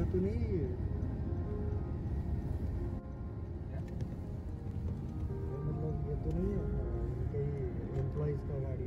canto nem. ಎಂಪ್ಲಾಯೀಸ್ಗೆ ಗಾಡಿ